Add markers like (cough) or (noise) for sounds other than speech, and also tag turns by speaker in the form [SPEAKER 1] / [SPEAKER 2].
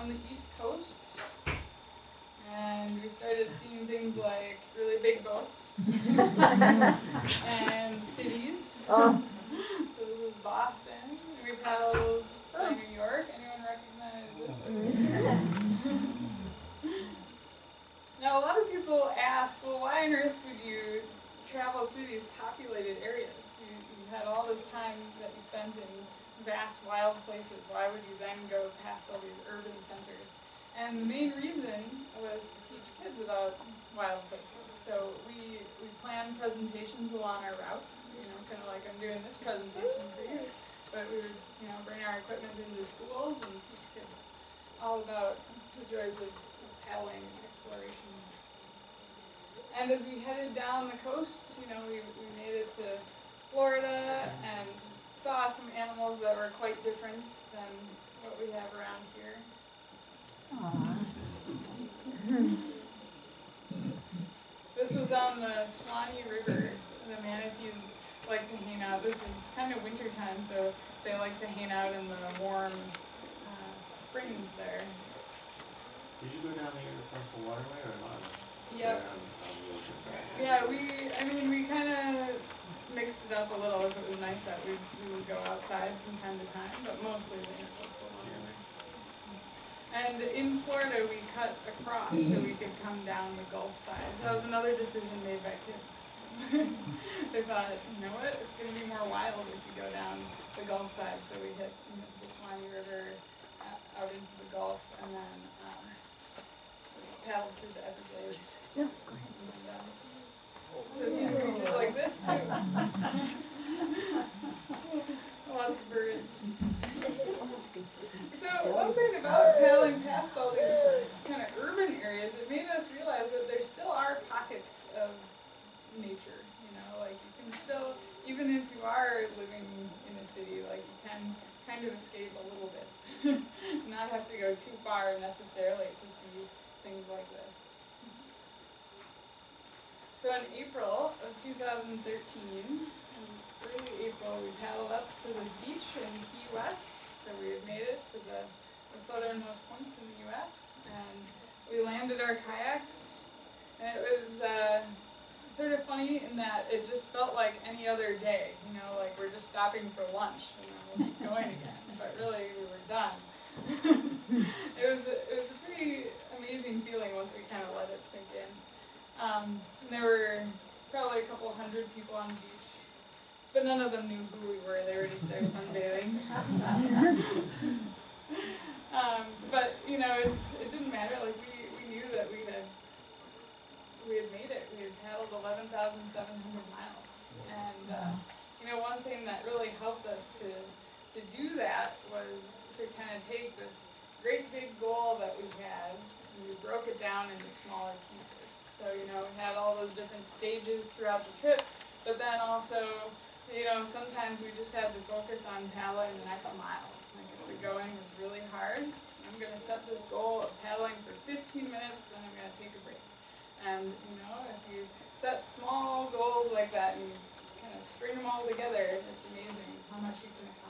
[SPEAKER 1] on the East Coast, and we started seeing things like really big boats (laughs) and cities.
[SPEAKER 2] Oh. (laughs)
[SPEAKER 1] So this is Boston. We paddled by New York. Anyone recognize this? (laughs) Now, a lot of people ask, well, why on earth would you travel through these populated areas? You, you had all this time that you spent in vast wild places. Why would you then go past all these urban centers? And the main reason was to teach kids about wild places. So we, we planned presentations along our route, you know, kind of like I'm doing this presentation for you. But we would, you know, bring our equipment into schools and teach kids all about the joys of, of paddling and exploration. And as we headed down the coast, you know, we, we made it to Florida and saw some animals that were quite different than what we have around here. This was on the Swanee River. The manatees like to hang out. This was kind of winter time, so they like to hang out in the warm uh, springs there.
[SPEAKER 3] Did you go down there to the Universal Waterway or not?
[SPEAKER 1] Yep.
[SPEAKER 3] Yeah, I'm- I'm looking back.
[SPEAKER 1] Yeah, we, I mean, we kind of mixed it up a little. If it was nice out, we, we would go outside from time to time, but mostly the intercoastal waterway. And in Florida, we cut across so we could come down the Gulf side. That was another decision made by kids. (laughs) they thought, you know what, it's going to be more wild if you go down the Gulf side. So we hit you know, the Swanee River uh, out into the Gulf and then um, paddled through the Everglades.
[SPEAKER 2] No, go ahead.
[SPEAKER 1] And, uh, so see creatures like this too. Lots of birds. So one paddling past all these kind of urban areas, it made us realize that there still are pockets of nature. You know, like you can still, even if you are living in a city, like you can kind of escape a little bit, (laughs) not have to go too far necessarily to see things like this. So in April of 2013, in early April, we paddled up to this beach in Key West. So we had made it to the, the southernmost points in the U.S. and we landed our kayaks. And it was uh, sort of funny in that it just felt like any other day. You know, like we're just stopping for lunch and then we'll keep going (laughs) again. But really, we were done. (laughs) it was a, it was a pretty amazing feeling once we kind of let it sink in. Um, and there were probably a couple hundred people on the beach, but none of them knew who we were. They were just there (laughs) sunbathing. Um, but you know, it, it didn't matter. Like we, we knew that we had we had made it. We had paddled eleven thousand seven hundred miles, and uh, you know, one thing that really helped us to to do that was to kind of take this great big goal that we had and we broke it down into smaller pieces. So, you know, we had all those different stages throughout the trip, but then also, you know, sometimes we just had to focus on paddling the next mile. Like the going was really hard, I'm going to set this goal of paddling for 15 minutes, then I'm going to take a break. And, you know, if you set small goals like that and kind of string them all together, it's amazing how much you can accomplish.